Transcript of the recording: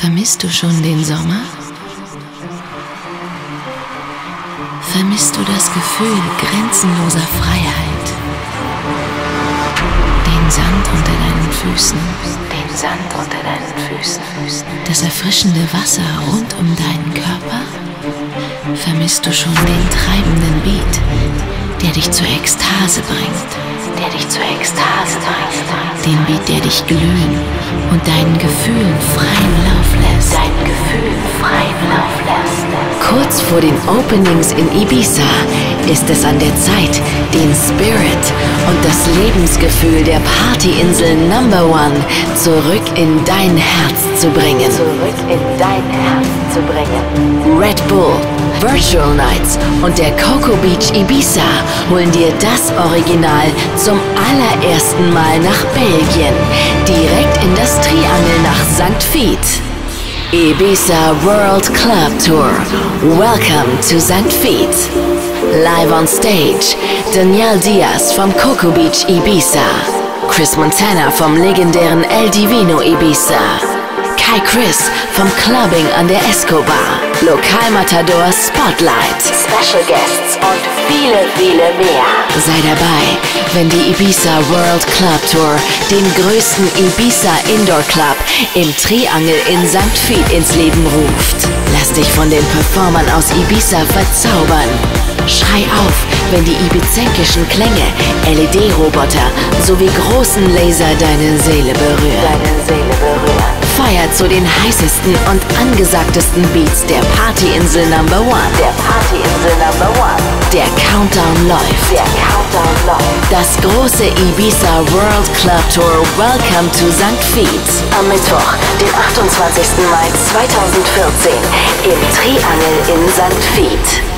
Vermisst du schon den Sommer? Vermisst du das Gefühl grenzenloser Freiheit? Den Sand unter deinen Füßen, Den Sand unter deinen Füßen. das erfrischende Wasser rund um deinen Körper? Vermisst du schon den treibenden Beat, der dich zur Ekstase bringt? Der dich zur Ekstase bringt. Den Beat, der dich glühen und deinen Gefühlen freien Kurz vor den Openings in Ibiza ist es an der Zeit, den Spirit und das Lebensgefühl der Partyinsel Number One zurück in dein Herz zu bringen. Zurück in dein Herz zu bringen. Red Bull, Virtual Nights und der Coco Beach Ibiza holen dir das Original zum allerersten Mal nach Belgien, direkt in das Triangel nach St. Vith. Ibiza World Club Tour. Welcome to St. Vith. Live on stage, Danielle Diaz vom Coco Beach Ibiza, Chris Montana vom legendären El Divino Ibiza, Kai Chris vom Clubbing an der Escobar, Lokalmatador Spotlight. Special Guests und viele, viele mehr. Sei dabei, wenn die Ibiza World Club Tour den größten Ibiza Indoor Club im Triangel in St. Vith ins Leben ruft. Lass dich von den Performern aus Ibiza verzaubern. Schrei auf, wenn die ibizenkischen Klänge, LED-Roboter sowie großen Laser deine Seele berühren. Deine Seele berühren. Feier zu den heißesten und angesagtesten Beats der Partyinsel Number One. Der Partyinsel Number One. Der Countdown läuft. Der Countdown läuft. Das große Ibiza World Club Tour Welcome to St. Vith. Am Mittwoch, den 28. Mai 2014 im Triangel in St. Vith.